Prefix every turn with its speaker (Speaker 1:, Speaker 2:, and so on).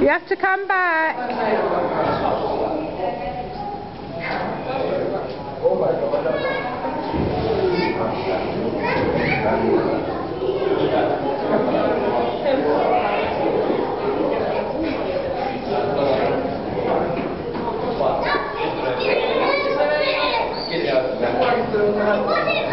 Speaker 1: You have to come back.
Speaker 2: Oh. Yeah.